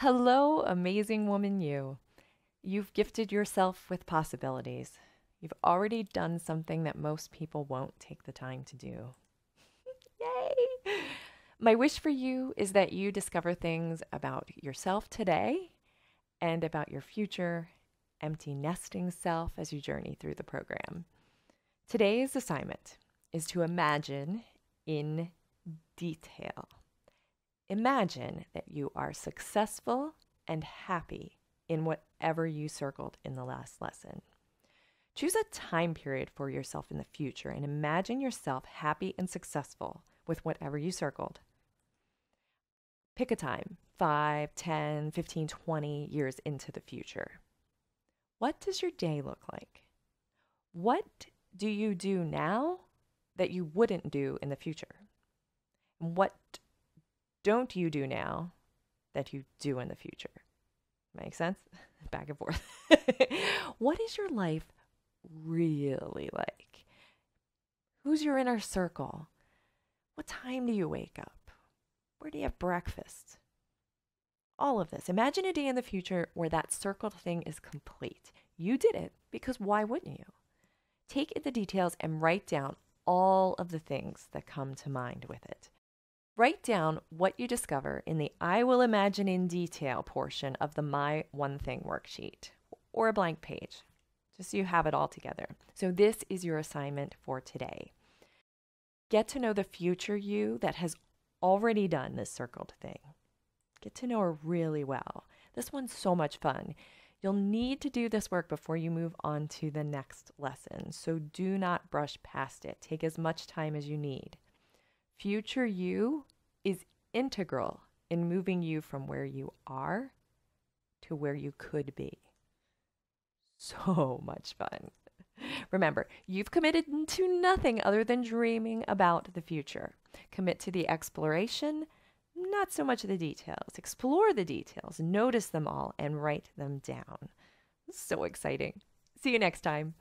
Hello, amazing woman, you. You've gifted yourself with possibilities. You've already done something that most people won't take the time to do. Yay! My wish for you is that you discover things about yourself today and about your future empty nesting self as you journey through the program. Today's assignment is to imagine in detail. Imagine that you are successful and happy in whatever you circled in the last lesson. Choose a time period for yourself in the future and imagine yourself happy and successful with whatever you circled. Pick a time 5, 10, 15, 20 years into the future. What does your day look like? What do you do now that you wouldn't do in the future? What don't you do now that you do in the future? Make sense? Back and forth. what is your life really like? Who's your inner circle? What time do you wake up? Where do you have breakfast? all of this. Imagine a day in the future where that circled thing is complete. You did it because why wouldn't you? Take in the details and write down all of the things that come to mind with it. Write down what you discover in the I will imagine in detail portion of the My One Thing worksheet or a blank page, just so you have it all together. So, this is your assignment for today. Get to know the future you that has already done this circled thing. Get to know her really well. This one's so much fun. You'll need to do this work before you move on to the next lesson, so do not brush past it. Take as much time as you need. Future you is integral in moving you from where you are to where you could be. So much fun. Remember, you've committed to nothing other than dreaming about the future. Commit to the exploration not so much the details. Explore the details, notice them all, and write them down. So exciting. See you next time.